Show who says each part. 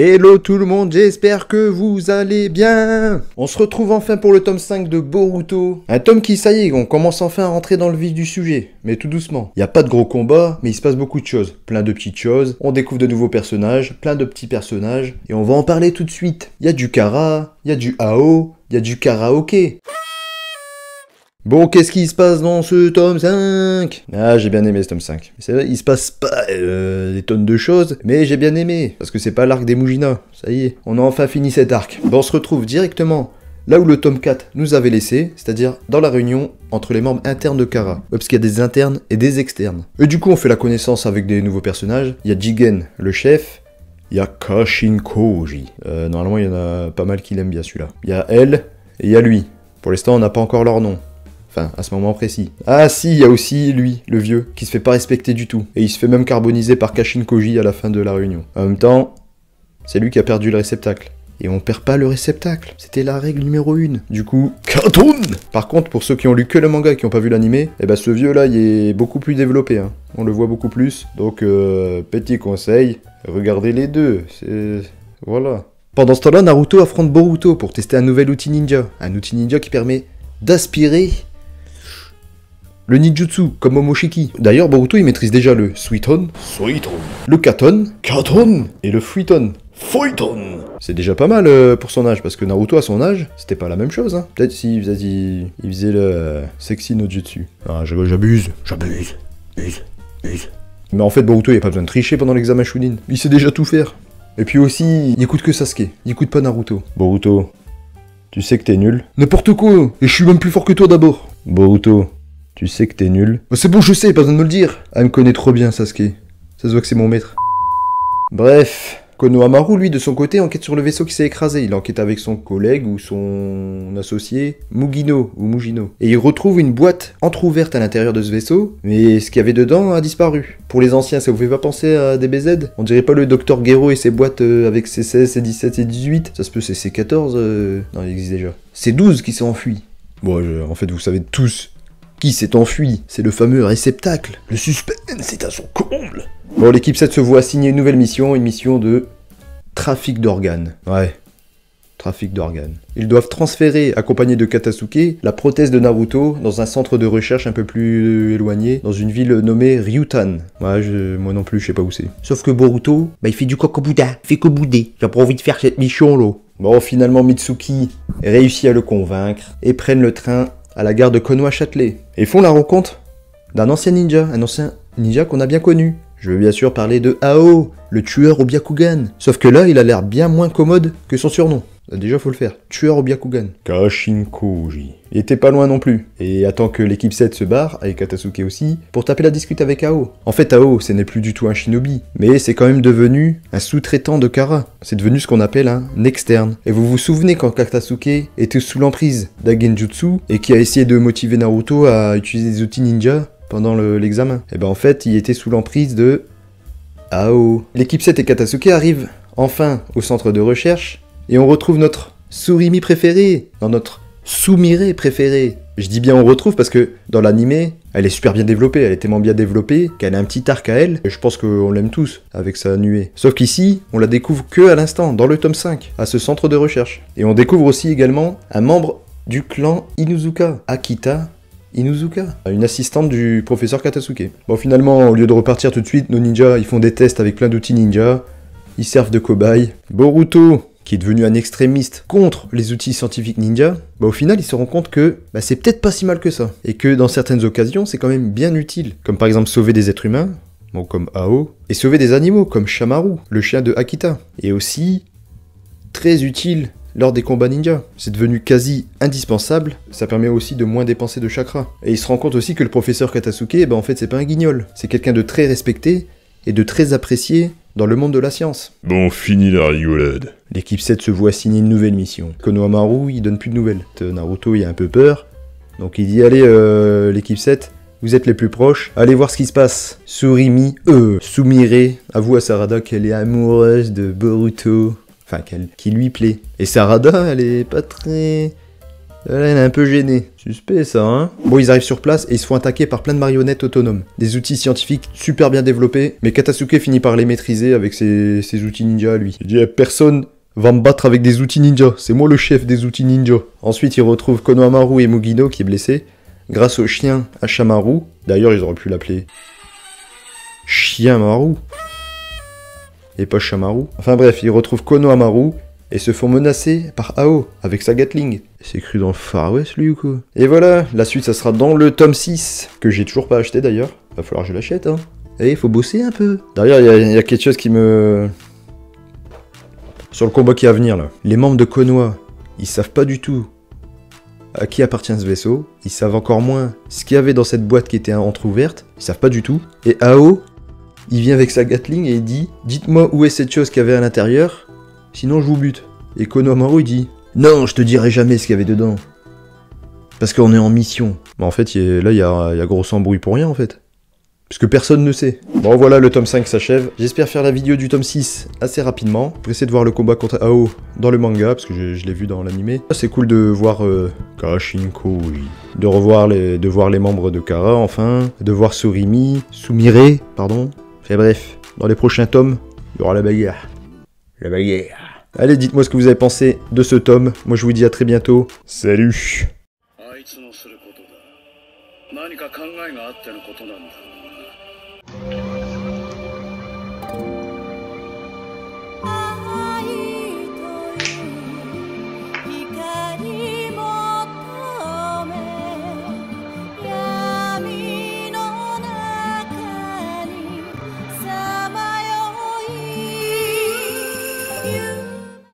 Speaker 1: Hello tout le monde, j'espère que vous allez bien On se retrouve enfin pour le tome 5 de Boruto. Un tome qui, ça y est, on commence enfin à rentrer dans le vif du sujet, mais tout doucement. Il n'y a pas de gros combats, mais il se passe beaucoup de choses. Plein de petites choses, on découvre de nouveaux personnages, plein de petits personnages, et on va en parler tout de suite. Il y a du kara, il y a du ao, il y a du karaoké. Bon, qu'est-ce qui se passe dans ce tome 5 Ah, j'ai bien aimé ce tome 5. C'est vrai, il se passe pas euh, des tonnes de choses, mais j'ai bien aimé, parce que c'est pas l'arc des Mujina. Ça y est, on a enfin fini cet arc. Bon, on se retrouve directement là où le tome 4 nous avait laissé, c'est-à-dire dans la réunion entre les membres internes de Kara. Parce qu'il y a des internes et des externes. Et du coup, on fait la connaissance avec des nouveaux personnages. Il y a Jigen, le chef. Il y a Kashin Koji. Euh, normalement, il y en a pas mal qui l'aiment bien celui-là. Il y a elle et il y a lui. Pour l'instant, on n'a pas encore leur nom. À ce moment précis. Ah si, il y a aussi lui, le vieux, qui se fait pas respecter du tout. Et il se fait même carboniser par Kashin Koji à la fin de la réunion. En même temps, c'est lui qui a perdu le réceptacle. Et on perd pas le réceptacle. C'était la règle numéro 1. Du coup, carton Par contre, pour ceux qui ont lu que le manga et qui ont pas vu l'animé, eh ben ce vieux là, il est beaucoup plus développé. Hein. On le voit beaucoup plus. Donc, euh, petit conseil, regardez les deux. Voilà. Pendant ce temps-là, Naruto affronte Boruto pour tester un nouvel outil ninja. Un outil ninja qui permet d'aspirer le ninjutsu, comme Momoshiki. D'ailleurs, Boruto, il maîtrise déjà le Suiton,
Speaker 2: Suiton,
Speaker 1: le Katon,
Speaker 2: Katon,
Speaker 1: et le Fuiton.
Speaker 2: Fuiton.
Speaker 1: C'est déjà pas mal euh, pour son âge, parce que Naruto, à son âge, c'était pas la même chose. Hein. Peut-être s'il faisait, il, il faisait le euh, sexy no jutsu. Ah, j'abuse, j'abuse, j'abuse, j'abuse. Mais en fait, Boruto, il a pas besoin de tricher pendant l'examen Chunin. Il sait déjà tout faire. Et puis aussi, il écoute que Sasuke. Il écoute pas Naruto. Boruto, tu sais que t'es nul. N'importe quoi Et je suis même plus fort que toi d'abord Boruto, tu sais que t'es nul. C'est bon, je sais, pas besoin de me le dire. Ah, il me connaît trop bien, Sasuke. Ça se voit que c'est mon maître. Bref, Konohamaru, lui, de son côté, enquête sur le vaisseau qui s'est écrasé. Il enquête avec son collègue ou son associé, Mugino ou Mugino. Et il retrouve une boîte entr'ouverte à l'intérieur de ce vaisseau, mais ce qu'il y avait dedans a disparu. Pour les anciens, ça vous fait pas penser à des BZ On dirait pas le Dr Gero et ses boîtes euh, avec ses 16, ses 17, ses 18 Ça se peut, c'est ses 14 euh, Non, il existe déjà. C'est 12 qui s'est enfui. Bon, je- en fait, vous savez tous qui s'est enfui. C'est le fameux réceptacle. Le suspense est à son comble. Bon, l'équipe 7 se voit assigner une nouvelle mission, une mission de trafic d'organes. Ouais. Trafic d'organes. Ils doivent transférer, accompagnés de Katasuke, la prothèse de Naruto dans un centre de recherche un peu plus éloigné, dans une ville nommée Ryutan. Ouais, moi non plus, je sais pas où c'est. Sauf que Boruto, bah il fait du boudin, il fait bouder. J'ai pas envie de faire cette mission là. Bon, finalement, Mitsuki réussit à le convaincre et prennent le train à la gare de Konoha Châtelet. Et font la rencontre d'un ancien ninja, un ancien ninja qu'on a bien connu. Je veux bien sûr parler de Ao, le tueur au Byakugan. Sauf que là, il a l'air bien moins commode que son surnom. Déjà, faut le faire. Tueur au Byakugan.
Speaker 2: Kashin Koji.
Speaker 1: Il était pas loin non plus. Et attend que l'équipe 7 se barre, avec Katasuke aussi, pour taper la discute avec Ao. En fait, Ao, ce n'est plus du tout un shinobi, mais c'est quand même devenu un sous-traitant de Kara. C'est devenu ce qu'on appelle un externe. Et vous vous souvenez quand Katasuke était sous l'emprise d'Agenjutsu et qui a essayé de motiver Naruto à utiliser des outils ninja? Pendant le- l'examen Et ben en fait, il était sous l'emprise de Ao. L'équipe 7 et Katasuke arrivent enfin au centre de recherche et on retrouve notre Surimi préféré, dans notre Sumire préféré. Je dis bien on retrouve parce que dans l'animé, elle est super bien développée, elle est tellement bien développée qu'elle a un petit arc à elle, et je pense qu'on l'aime tous avec sa nuée. Sauf qu'ici, on la découvre que à l'instant, dans le tome 5, à ce centre de recherche. Et on découvre aussi également un membre du clan Inuzuka, Akita Inuzuka, une assistante du professeur Katasuke. Bon, finalement, au lieu de repartir tout de suite, nos ninjas, ils font des tests avec plein d'outils ninja, ils servent de cobayes. Boruto, qui est devenu un extrémiste contre les outils scientifiques ninja, bah au final, il se rend compte que bah, c'est peut-être pas si mal que ça. Et que dans certaines occasions, c'est quand même bien utile. Comme par exemple sauver des êtres humains, bon, comme Ao, et sauver des animaux, comme Shamaru, le chien de Akita. Et aussi, très utile lors des combats ninja. C'est devenu quasi indispensable, ça permet aussi de moins dépenser de chakra. Et il se rend compte aussi que le professeur Katasuke, eh ben en fait c'est pas un guignol, c'est quelqu'un de très respecté et de très apprécié dans le monde de la science.
Speaker 2: Bon, fini la rigolade.
Speaker 1: L'équipe 7 se voit signer une nouvelle mission. Konohamaru, il donne plus de nouvelles. Euh, Naruto, il a un peu peur. Donc il dit Allez, euh, l'équipe 7, vous êtes les plus proches, allez voir ce qui se passe. Surimi, euh, Sumire, avoue à Sarada qu'elle est amoureuse de Boruto. Enfin, qui lui plaît. Et Sarada, elle est pas très il est un peu gêné. Suspect, ça, hein Bon, ils arrivent sur place et ils se font attaquer par plein de marionnettes autonomes. Des outils scientifiques super bien développés, mais Katasuke finit par les maîtriser avec ses, outils ninja lui. Il dit, Eh, personne va me battre avec des outils ninja. C'est moi le chef des outils ninja. Ensuite, il retrouve Konohamaru et Mugino qui est blessé, grâce au chien Hachamaru. D'ailleurs, ils auraient pu l'appeler Chien Maru. Et pas Shamaru. Enfin bref, ils retrouvent Konohamaru et se font menacer par Ao avec sa Gatling. C'est cru dans le Far West lui ou quoi? Et voilà, la suite ça sera dans le tome 6, que j'ai toujours pas acheté d'ailleurs. Va falloir que je l'achète hein. Et il faut bosser un peu. D'ailleurs, il y, a- il y a quelque chose qui me... Sur le combat qui va venir là. Les membres de Konoha, ils savent pas du tout à qui appartient ce vaisseau. Ils savent encore moins ce qu'il y avait dans cette boîte qui était entrouverte. Ils savent pas du tout. Et Ao, il vient avec sa Gatling et il dit Dites-moi où est cette chose qu'il y avait à l'intérieur, sinon je vous bute. Et Konohamaru il dit Non, je te dirai jamais ce qu'il y avait dedans. Parce qu'on est en mission. Mais en fait, là, il y a, gros embrouille pour rien en fait. Puisque personne ne sait. Bon voilà, le tome 5 s'achève. J'espère faire la vidéo du tome 6 assez rapidement. Essayer de voir le combat contre Ao dans le manga, parce que je, l'ai vu dans l'animé. C'est cool de voir euh, Kashinko. De revoir voir les membres de Kara, enfin. De voir Surimi, Sumire, pardon. Enfin bref, dans les prochains tomes, il y aura la bagarre. La bagarre. Allez, dites-moi ce que vous avez pensé de ce tome. Moi, je vous dis à très bientôt. Salut